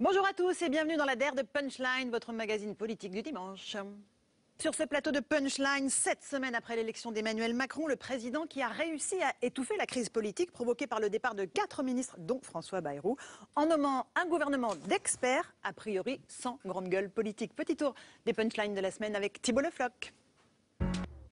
Bonjour à tous et bienvenue dans la DER de Punchline, votre magazine politique du dimanche. Sur ce plateau de Punchline, sept semaines après l'élection d'Emmanuel Macron, le président qui a réussi à étouffer la crise politique provoquée par le départ de quatre ministres, dont François Bayrou, en nommant un gouvernement d'experts, a priori sans grande gueule politique. Petit tour des punchlines de la semaine avec Thibault Lefloc.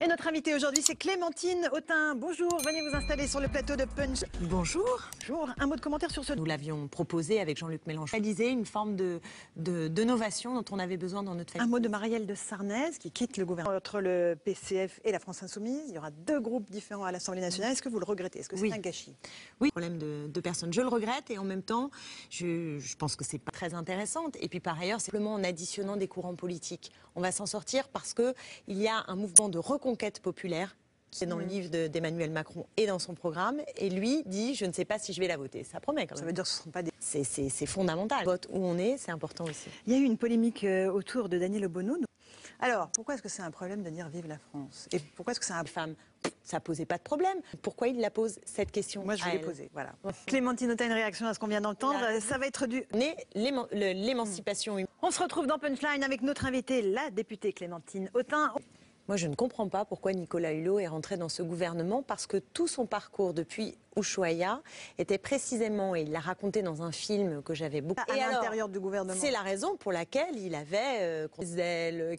Et notre invitée aujourd'hui, c'est Clémentine Autain. Bonjour, venez vous installer sur le plateau de Punch. Bonjour. Bonjour, un mot de commentaire sur ce... Nous l'avions proposé avec Jean-Luc Mélenchon. Réaliser une forme de, de, de novation dont on avait besoin dans notre famille. Un mot de Marielle de Sarnez qui quitte le gouvernement entre le PCF et la France Insoumise. Il y aura deux groupes différents à l'Assemblée nationale. Est-ce que vous le regrettez? Est-ce que c'est Oui. un gâchis? Oui, problème de, de personnes. Je le regrette et en même temps, je, je pense que c'est pas très intéressante. Et puis par ailleurs, simplement en additionnant des courants politiques. On va s'en sortir parce que il y a un mouvement de reconquête populaire qui est dans le livre de- d'Emmanuel Macron et dans son programme. Et lui dit, je ne sais pas si je vais la voter. Ça promet quand Ça même. veut dire que ce ne seront pas des... C'est- fondamental. Vote où on est, c'est important aussi. Il y a eu une polémique euh, autour de Daniel Obono. Alors, pourquoi est-ce que c'est un problème de dire vive la France? Et pourquoi est-ce que c'est un... Les femmes, ça posait pas de problème. Pourquoi il la pose cette question Moi, je l'ai elle? posé, voilà. Clémentine Autain, une réaction à ce qu'on vient d'entendre? Ça va être du... L'émancipation humaine. On se retrouve dans Punchline avec notre invitée, la députée Clémentine Autain. Moi, je ne comprends pas pourquoi Nicolas Hulot est rentré dans ce gouvernement parce que tout son parcours depuis Ushuaïa était précisément, et il l'a raconté dans un film que j'avais beaucoup. À l'intérieur du gouvernement. C'est la raison pour laquelle il avait euh,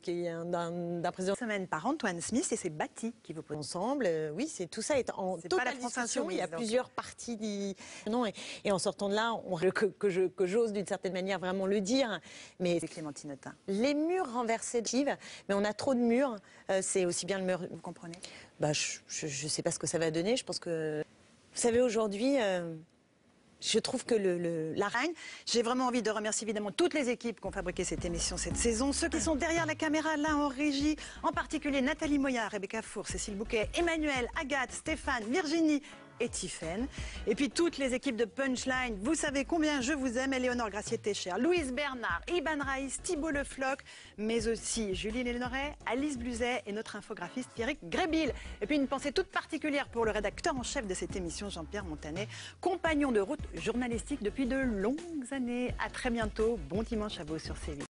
est un- d'un président Semaine par Antoine Smith et c'est Bati qui vous pose. ensemble. Euh, oui, c'est tout ça est en C'est pas totale discussion. Il y a donc. plusieurs parties. Non, et, et en sortant de là, on- que, que j'ose d'une certaine manière vraiment le dire, mais C'est Clémentine Autain. les murs renversés de Chive, mais on a trop de murs. Euh, c'est aussi bien le mur. Vous comprenez? Bah, je ne sais pas ce que ça va donner. Je pense que. Vous savez, aujourd'hui, euh, je trouve que la Reine. J'ai vraiment envie de remercier évidemment toutes les équipes qui ont fabriqué cette émission cette saison, ceux qui sont derrière la caméra là en régie, en particulier Nathalie Moya, Rebecca Four, Cécile Bouquet, Emmanuel, Agathe, Stéphane, Virginie et Tiffaine. Et puis toutes les équipes de Punchline, vous savez combien je vous aime, Éléonore Gracier-Técher, Louise Bernard, Iban Raïs, Thibault Le Floch, mais aussi Julie Lénoret, Alice Bluzet et notre infographiste Pierrick Grébil. Et puis une pensée toute particulière pour le rédacteur en chef de cette émission, Jean-Pierre Montanet, compagnon de route journalistique depuis de longues années. À très bientôt. Bon dimanche à vous sur C8.